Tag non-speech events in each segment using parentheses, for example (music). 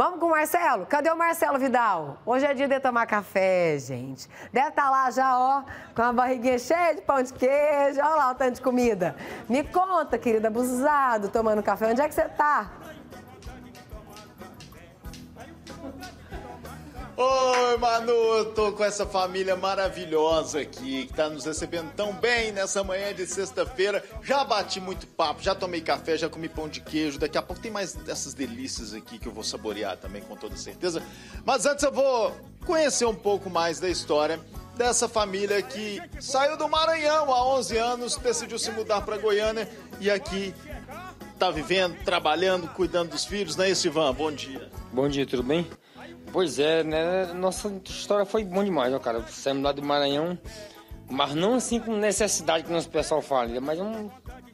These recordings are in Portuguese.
Vamos com o Marcelo? Cadê o Marcelo Vidal? Hoje é dia de tomar café, gente. Deve estar tá lá já, ó, com a barriguinha cheia de pão de queijo. Olha lá o tanto de comida. Me conta, querida, abusado, tomando café. Onde é que você tá? Oi, Manu, tô com essa família maravilhosa aqui, que tá nos recebendo tão bem nessa manhã de sexta-feira. Já bati muito papo, já tomei café, já comi pão de queijo. Daqui a pouco tem mais dessas delícias aqui que eu vou saborear também, com toda certeza. Mas antes eu vou conhecer um pouco mais da história dessa família que saiu do Maranhão há 11 anos, decidiu se mudar para Goiânia e aqui tá vivendo, trabalhando, cuidando dos filhos, né, Ivan? Bom dia. Bom dia, tudo bem? Pois é, né? Nossa história foi bom demais, ó, cara. Saímos lá do Maranhão, mas não assim com necessidade que o nosso pessoal fala, mas é um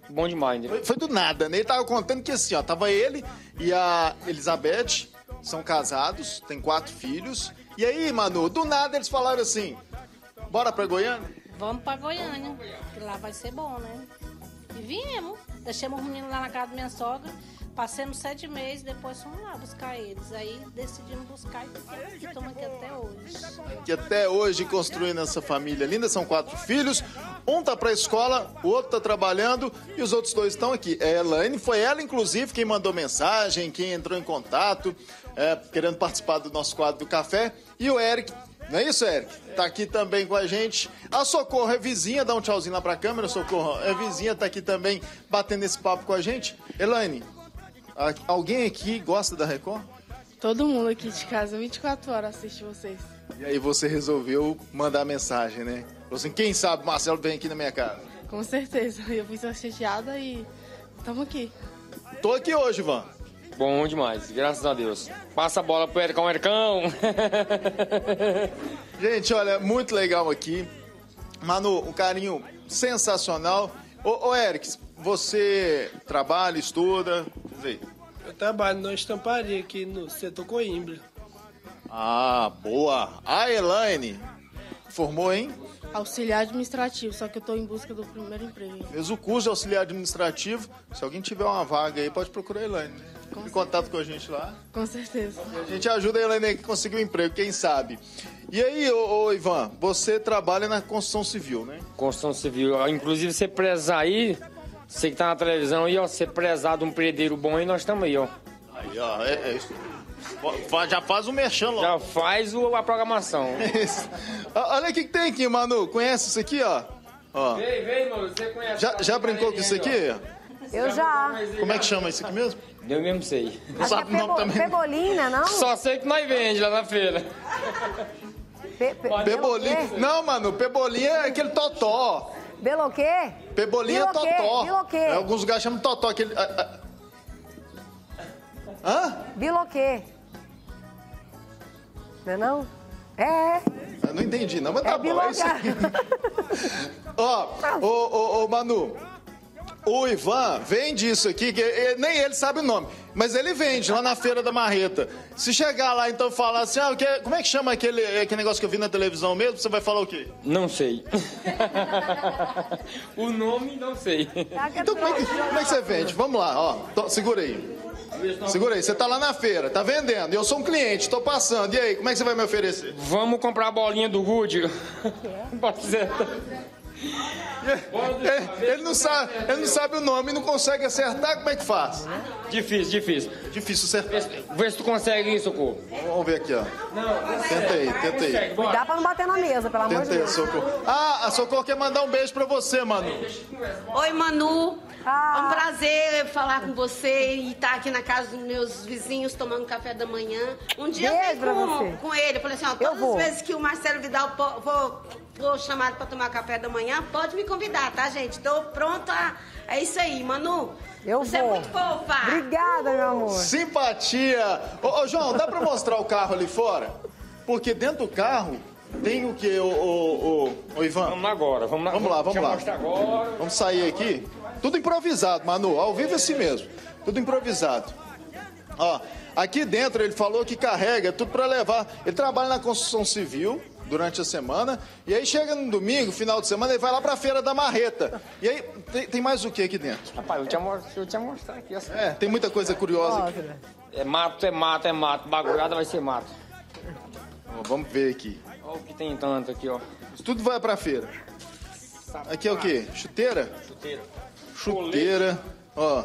bom demais, né? Foi, foi, do nada, né? Ele tava contando que assim, ó, tava ele e a Elizabeth, são casados, tem quatro filhos. E aí, Manu, do nada eles falaram assim: bora pra Goiânia? Vamos pra Goiânia, que lá vai ser bom, né? E viemos, deixamos o menino lá na casa da minha sogra. Passamos sete meses, depois fomos lá buscar eles. Aí decidimos buscar e estamos aqui até hoje. Que até hoje construindo essa família linda, são quatro filhos. Um tá pra escola, o outro tá trabalhando e os outros dois estão aqui. É a Elaine, foi ela, inclusive, quem mandou mensagem, quem entrou em contato, é, querendo participar do nosso quadro do café. E o Eric, não é isso, Eric? Tá aqui também com a gente. A Socorro é vizinha, dá um tchauzinho lá pra câmera, Socorro. É vizinha, tá aqui também batendo esse papo com a gente. Elaine, Alguém aqui gosta da Record? Todo mundo aqui de casa, 24 horas assiste vocês. E aí você resolveu mandar mensagem, né? Assim, quem sabe Marcelo vem aqui na minha casa? Com certeza, (laughs) eu fui chateada e estamos aqui. Tô aqui hoje, Ivan. Bom demais, graças a Deus. Passa a bola pro Ericão, Ericão. (laughs) Gente, olha, muito legal aqui. Manu, um carinho sensacional. Ô, ô Eric, você trabalha, estuda? Eu trabalho na estamparia aqui no setor Coimbra. Ah, boa. A Elaine formou em? Auxiliar administrativo, só que eu estou em busca do primeiro emprego. Fez o curso de auxiliar administrativo. Se alguém tiver uma vaga aí, pode procurar a Elaine. Com em contato com a gente lá. Com certeza. A gente ajuda a Elaine a conseguir um emprego, quem sabe. E aí, ô, ô, Ivan, você trabalha na construção civil, né? Construção civil. Inclusive, você preza aí você que tá na televisão aí, ó, ser prezado um predeiro bom aí, nós estamos aí, ó. Aí, ó, é, é isso. Já faz o merchan logo. Já faz o, a programação. (laughs) Isso. Olha o que, que tem aqui, Manu. Conhece isso aqui, ó? ó. Vem, vem, Manu. Você conhece. Já, já brincou com isso aqui? Eu já. Como é que chama isso aqui mesmo? Eu mesmo sei. Não sabe é o nome também. Pebolina, não? Só sei que nós vende lá na feira. Pe, pe, Pebolinha. Não, mano, pebolinha é aquele totó. Beloquê? Pebolinha é totó. Biloquê. É, alguns lugares chamam totó. Aquele... Hã? Biloquê. Não é não? É. Eu não entendi, não, mas tá é bom. É isso aqui. (laughs) ó, ô, ô, ô, Manu. O Ivan vende isso aqui, que nem ele sabe o nome, mas ele vende lá na Feira da Marreta. Se chegar lá então falar assim, ah, que, como é que chama aquele, aquele negócio que eu vi na televisão mesmo, você vai falar o quê? Não sei. (laughs) o nome não sei. Então como é, que, como é que você vende? Vamos lá, ó, segura aí. Segura aí, você tá lá na feira, tá vendendo, e eu sou um cliente, tô passando, e aí, como é que você vai me oferecer? Vamos comprar a bolinha do Rude? (laughs) Pode ser. Ele, não sabe, ele não sabe o nome, não consegue acertar, como é que faz? Difícil, difícil. Difícil acertar. Vê se tu consegue isso, Socorro. Vamos ver aqui, ó. Não, tentei, tentei. Cuidado pra não bater na mesa, pelo amor de Deus. Socorro. Ah, a Socorro quer mandar um beijo pra você, Manu. Oi, Manu. Ah. É um prazer falar com você e estar aqui na casa dos meus vizinhos tomando café da manhã. Um dia Beijo eu com, com ele, eu falei assim, ó, todas as vezes que o Marcelo Vidal vou, vou chamado para tomar café da manhã, pode me convidar, tá, gente? Estou pronta. É isso aí, Manu. Eu Você é vou. é muito fofa. Obrigada, meu amor. Simpatia. Ô, ô, João, dá para mostrar o carro ali fora? Porque dentro do carro tem o que, ô, ô, ô, Ivan? Vamos agora, vamos lá. Vamos lá, vamos lá. Agora. Vamos sair aqui. Tudo improvisado, Manu. Ao vivo é assim mesmo. Tudo improvisado. Ó, aqui dentro ele falou que carrega tudo para levar. Ele trabalha na construção civil, durante a semana. E aí chega no domingo, final de semana, ele vai lá pra Feira da Marreta. E aí tem, tem mais o que aqui dentro? Rapaz, eu tinha, eu tinha mostrar aqui. Assim. É, tem muita coisa curiosa aqui. É mato, é mato, é mato. Bagulhada vai ser mato. Ó, vamos ver aqui. Olha o que tem tanto aqui, ó. Isso tudo vai pra feira. Aqui é o quê? Chuteira? Chuteira. Chuteira. Ó.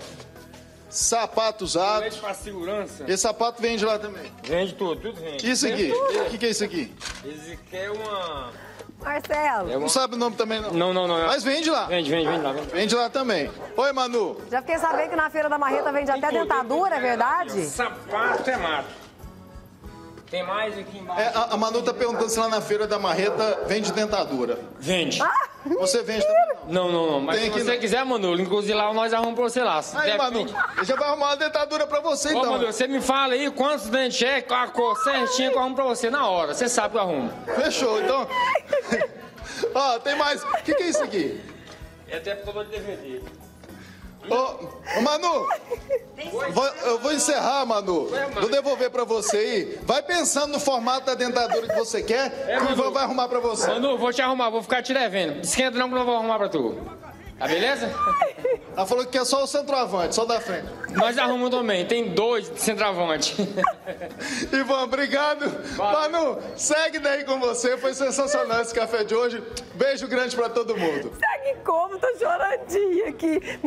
Sapato usado. Pra segurança. Esse sapato vende lá também. Vende tudo, tudo vende. Isso aqui? O que, que é isso aqui? Esse aqui é uma... Marcelo, É Não uma... sabe o nome também, não. Não, não, não. Mas vende lá. Vende, vende, vende lá. Vende. Vende lá também. Oi, Manu. já fiquei sabendo que na Feira da Marreta vende até dentadura, é verdade? Sapato é mato. Tem mais aqui embaixo. É, a, a Manu tá perguntando se lá na feira da Marreta vende dentadura. Vende. Você vende também? Não. Não, não, não. Mas Tem se aqui você quiser, Manu, inclusive lá nós arrumamos pra você lá. Aí, Manu, eu já vai arrumar uma dentadura pra você, Ô, então. Manu, você me fala aí quantos dentes é, com a cor certinha que eu arrumo pra você na hora. Você sabe que eu arrumo. Fechou, então. (laughs) Ó, tem mais. O que, que é isso aqui? É detector de DVD. Ô, ô, Manu, vou- eu vou encerrar, Manu. Vou devolver pra você aí. Vai pensando no formato da dentadura que você quer, que o Ivan vai arrumar pra você. Manu, vou te arrumar, vou ficar te devendo. Esquenta não que eu não vou arrumar pra tu. Tá beleza? Ela falou que é só o centroavante, só da frente. Nós arrumamos também, tem dois de centroavante. (laughs) Ivan, obrigado. Manu, segue daí com você. Foi sensacional esse café de hoje. Beijo grande pra todo mundo. Segue como? Tô chorandinha aqui.